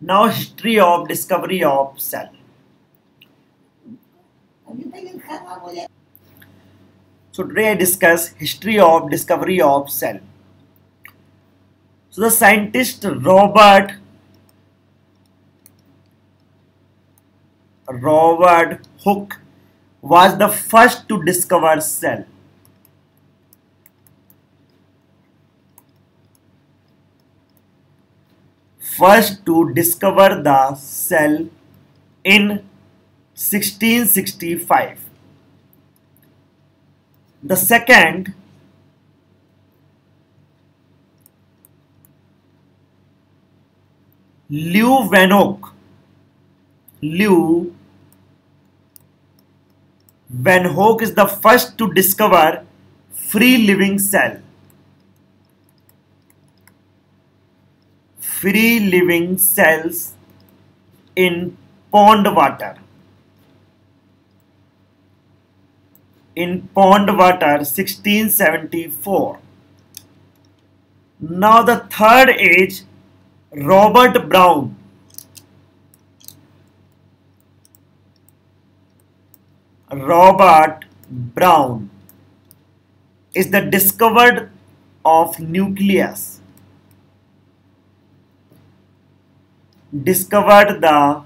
Now history of discovery of cell. So today I discuss history of discovery of cell. So the scientist Robert Robert Hooke was the first to discover cell. First to discover the cell in 1665. The second Leeuwenhoek Lew Van Hoek is the first to discover free living cell. Free living cells in pond water. In pond water 1674. Now the third age Robert Brown. Robert Brown is the discovered of nucleus discovered the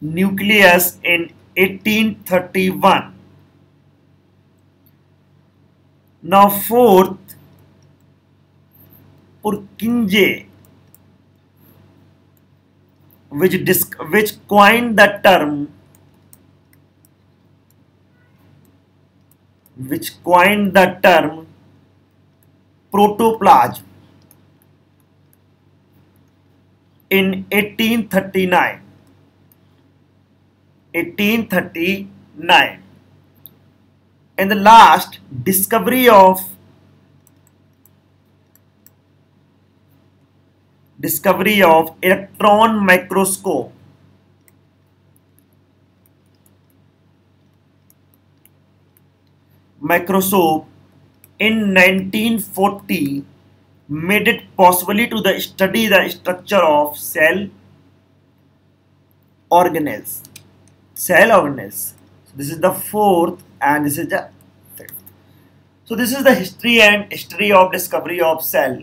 nucleus in 1831. Now fourth, Purkinje, which, disc which coined the term which coined the term protoplasm in 1839. 1839 and the last discovery of discovery of electron microscope. Microscope in 1940 made it possibly to the study the structure of cell organelles. Cell organelles. So this is the fourth and this is the fifth. So this is the history and history of discovery of cell.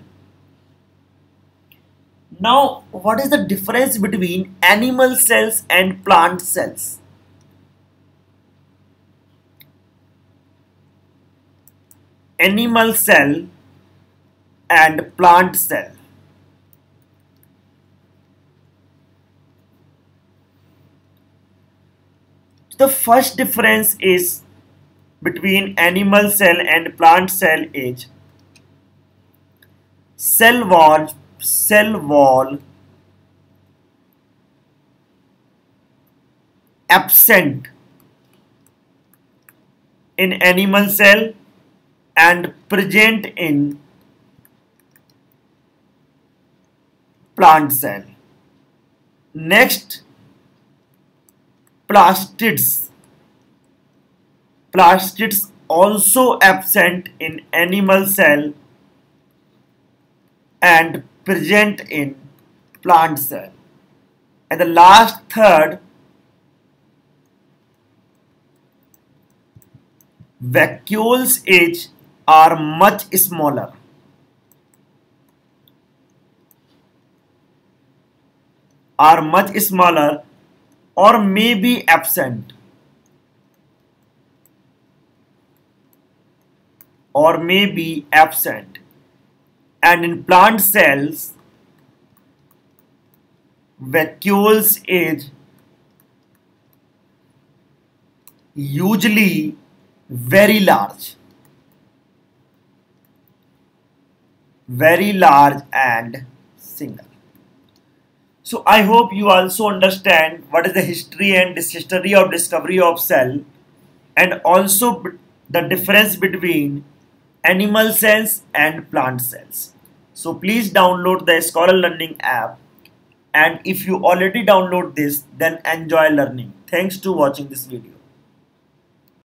Now what is the difference between animal cells and plant cells? Animal cell and plant cell. The first difference is between animal cell and plant cell is cell wall cell wall absent in animal cell and present in plant cell. Next, plastids. Plastids also absent in animal cell and present in plant cell. And the last third, vacuoles age are much smaller. Are much smaller or may be absent. Or may be absent. And in plant cells vacuoles age usually very large. Very large and single so I hope you also understand what is the history and history of discovery of cell and also the difference between animal cells and plant cells. So please download the Scholar Learning app and if you already download this then enjoy learning. Thanks to watching this video.